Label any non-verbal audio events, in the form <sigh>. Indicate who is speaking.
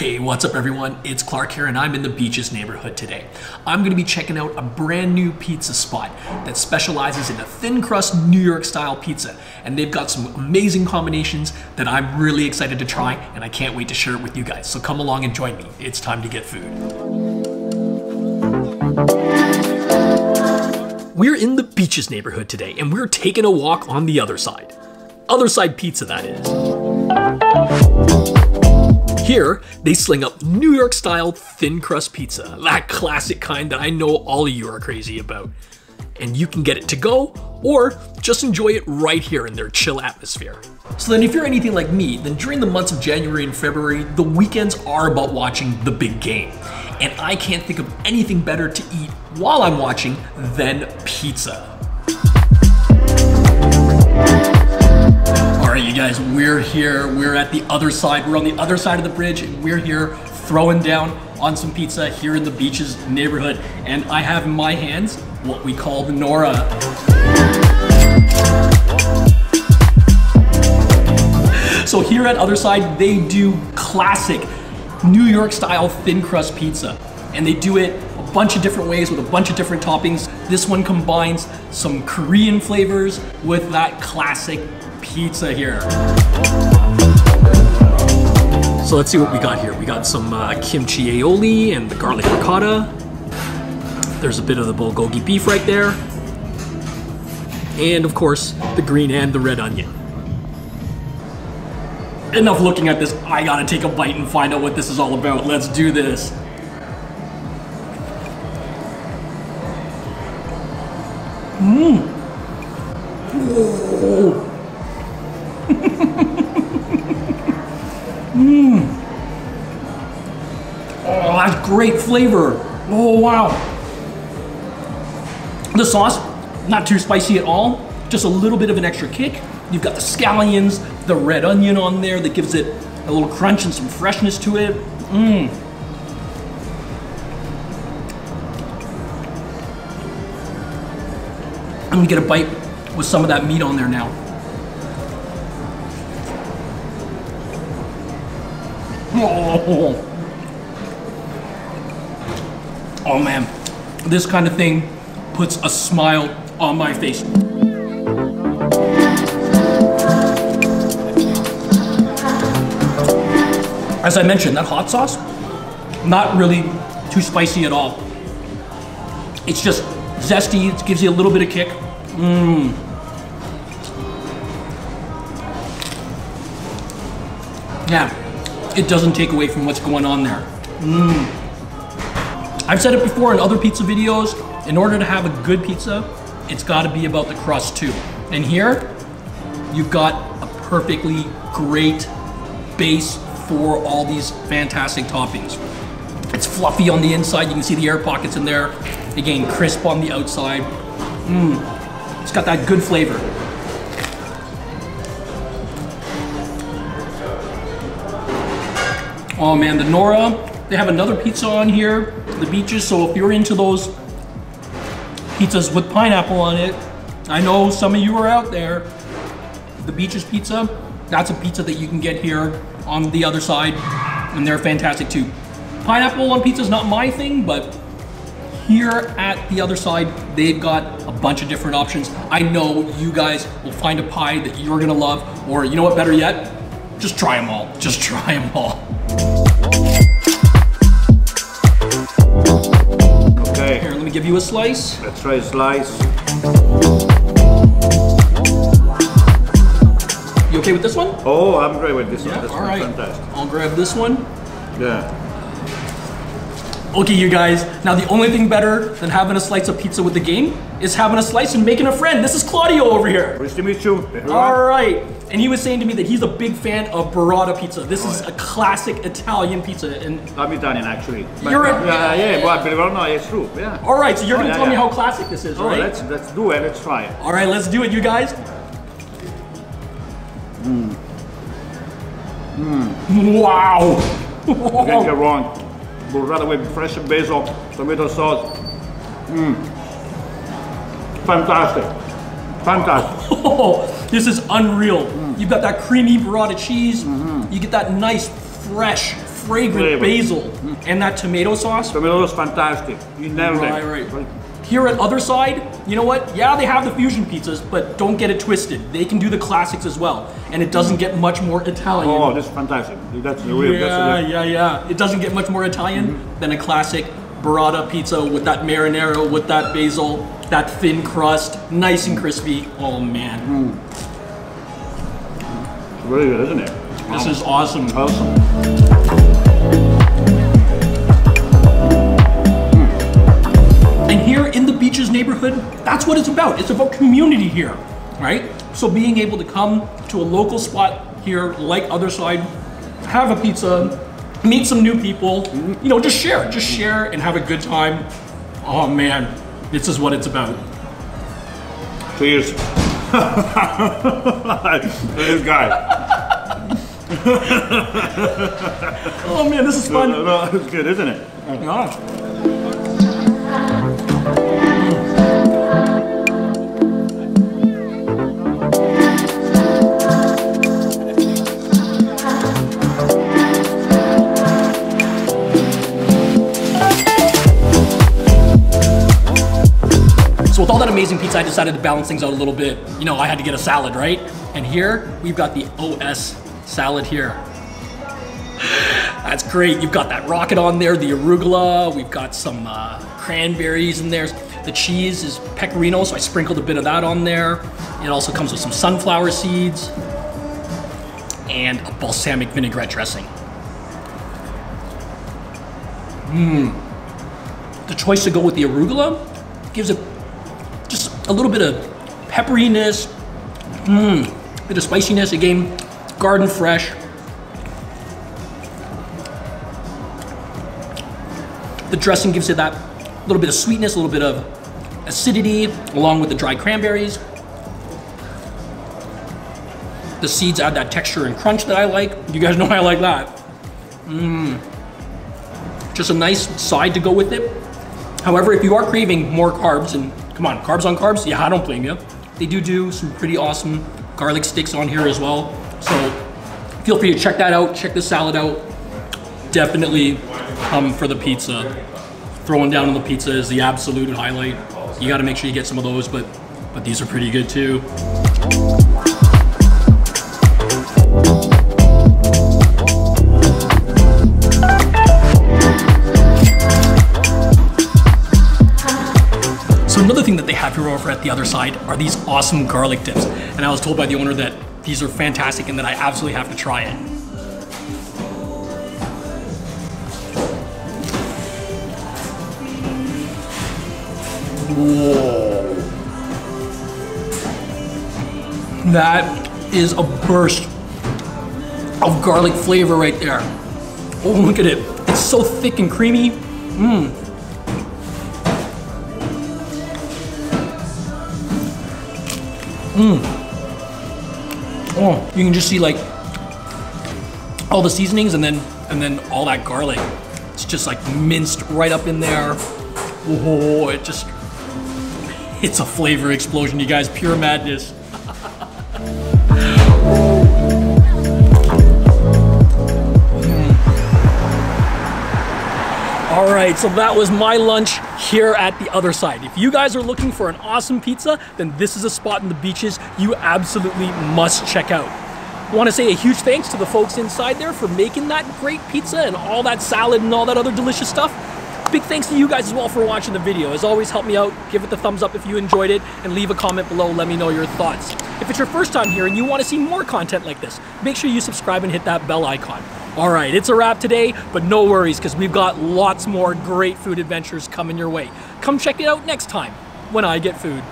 Speaker 1: Hey, what's up everyone? It's Clark here and I'm in the Beaches neighborhood today. I'm gonna be checking out a brand new pizza spot that specializes in a thin crust New York style pizza. And they've got some amazing combinations that I'm really excited to try and I can't wait to share it with you guys. So come along and join me. It's time to get food. We're in the Beaches neighborhood today and we're taking a walk on the other side. Other side pizza, that is. Here, they sling up New York style thin crust pizza, that classic kind that I know all of you are crazy about. And you can get it to go or just enjoy it right here in their chill atmosphere. So then if you're anything like me, then during the months of January and February, the weekends are about watching the big game. And I can't think of anything better to eat while I'm watching than pizza. All right, you guys, we're here. The other side. We're on the other side of the bridge, and we're here throwing down on some pizza here in the Beaches neighborhood. And I have in my hands what we call the Nora. So here at Other Side, they do classic New York style thin crust pizza. And they do it a bunch of different ways with a bunch of different toppings. This one combines some Korean flavors with that classic pizza here. So let's see what we got here. We got some uh, kimchi aioli and the garlic ricotta. There's a bit of the bulgogi beef right there. And of course, the green and the red onion. Enough looking at this, I gotta take a bite and find out what this is all about. Let's do this. Mmm. That's great flavor. Oh, wow. The sauce, not too spicy at all, just a little bit of an extra kick. You've got the scallions, the red onion on there that gives it a little crunch and some freshness to it. Mmm. I'm gonna get a bite with some of that meat on there now. Oh. Oh man, this kind of thing puts a smile on my face. As I mentioned, that hot sauce, not really too spicy at all. It's just zesty, it gives you a little bit of kick. Mmm. Yeah, it doesn't take away from what's going on there. Mmm. I've said it before in other pizza videos, in order to have a good pizza, it's gotta be about the crust too. And here, you've got a perfectly great base for all these fantastic toppings. It's fluffy on the inside, you can see the air pockets in there. Again, crisp on the outside. Mmm, it's got that good flavor. Oh man, the Nora, they have another pizza on here, the beaches, so if you're into those pizzas with pineapple on it, I know some of you are out there. The Beaches Pizza, that's a pizza that you can get here on the other side, and they're fantastic too. Pineapple on pizza is not my thing, but here at the other side, they've got a bunch of different options. I know you guys will find a pie that you're gonna love, or you know what, better yet, just try them all. Just try them all. Give you a slice.
Speaker 2: let's try a slice.
Speaker 1: You okay with this one?
Speaker 2: Oh, I'm great with this one.
Speaker 1: Yeah,
Speaker 2: This
Speaker 1: all right.
Speaker 2: fantastic.
Speaker 1: I'll grab this one.
Speaker 2: Yeah.
Speaker 1: Okay, you guys, now the only thing better than having a slice of pizza with the game is having a slice and making a friend. This is Claudio over here.
Speaker 2: Nice to meet you.
Speaker 1: All right. And he was saying to me that he's a big fan of burrata pizza. This is a classic Italian pizza. And
Speaker 2: I'm Italian actually. But-
Speaker 1: You're a- uh,
Speaker 2: yeah, yeah, well, believe it or not, it's true. Yeah.
Speaker 1: all right, so you're
Speaker 2: Oh,
Speaker 1: gonna
Speaker 2: yeah,
Speaker 1: tell me how classic this is,
Speaker 2: Oh,
Speaker 1: right?
Speaker 2: let's let's do it. Let's try it.
Speaker 1: All right, let's do it, you guys. Hmm. Hmm. Wow.
Speaker 2: You can't wrong. Burrata with fresh basil, tomato sauce. Mmm. Fantastic. Fantastic. <laughs>
Speaker 1: Oh, this is unreal. Mm. You've got that creamy burrata cheese. Mm-hmm. You get that nice, fresh, fragrant
Speaker 2: Flavor.
Speaker 1: basil mm. and that tomato sauce.
Speaker 2: Tomato is fantastic. You nailed
Speaker 1: Right,
Speaker 2: it.
Speaker 1: right. Here at Other Side, you know what? Yeah, they have the fusion pizzas, but don't get it twisted. They can do the classics as well, and it doesn't get much more Italian.
Speaker 2: Oh, this is fantastic. That's the real.
Speaker 1: yeah,
Speaker 2: That's the,
Speaker 1: yeah, yeah. It doesn't get much more Italian mm-hmm. than a classic burrata pizza with that marinara, with that basil, that thin crust, nice and crispy. Oh man, mm.
Speaker 2: It's really good, isn't it?
Speaker 1: this is awesome.
Speaker 2: awesome.
Speaker 1: And here in the beaches neighborhood, that's what it's about. It's about community here, right? So being able to come to a local spot here, like Other Side, have a pizza, meet some new people, you know, just share, just share and have a good time. Oh man, this is what it's about.
Speaker 2: Cheers. <laughs> this guy.
Speaker 1: Oh man, this is
Speaker 2: No,
Speaker 1: fun. <laughs>
Speaker 2: no, no, it's good, isn't it?
Speaker 1: Yeah. With all that amazing pizza, I decided to balance things out a little bit. You know, I had to get a salad, right? And here, we've got the OS salad here. That's great. You've got that rocket on there, the arugula. We've got some uh, cranberries in there. The cheese is pecorino, so I sprinkled a bit of that on there. It also comes with some sunflower seeds and a balsamic vinaigrette dressing. Mmm. The choice to go with the arugula gives it a little bit of pepperiness, mmm, bit of spiciness. Again, garden fresh. The dressing gives it that little bit of sweetness, a little bit of acidity, along with the dried cranberries. The seeds add that texture and crunch that I like. You guys know <laughs> I like that. Mmm. Just a nice side to go with it. However, if you are craving more carbs, and come on, carbs on carbs, yeah, I don't blame you. They do do some pretty awesome garlic sticks on here as well. So feel free to check that out, check the salad out. Definitely come for the pizza. Throwing down on the pizza is the absolute highlight. You gotta make sure you get some of those, but but these are pretty good too. Here over at the other side are these awesome garlic dips. And I was told by the owner that these are fantastic and that I absolutely have to try it. Whoa. That is a burst of garlic flavor right there. Oh, look at it. It's so thick and creamy. Mmm. Mmm. Oh, you can just see like all the seasonings and then and then all that garlic. It's just like minced right up in there. Oh, it just it's a flavor explosion, you guys. Pure madness. All right, so that was my lunch here at the other side. If you guys are looking for an awesome pizza, then this is a spot in the beaches you absolutely must check out. Want to say a huge thanks to the folks inside there for making that great pizza and all that salad and all that other delicious stuff. Big thanks to you guys as well for watching the video. As always, help me out, give it the thumbs up if you enjoyed it, and leave a comment below, let me know your thoughts. If it's your first time here and you want to see more content like this, make sure you subscribe and hit that bell icon. All right, it's a wrap today, but no worries because we've got lots more great food adventures coming your way. Come check it out next time when I get food.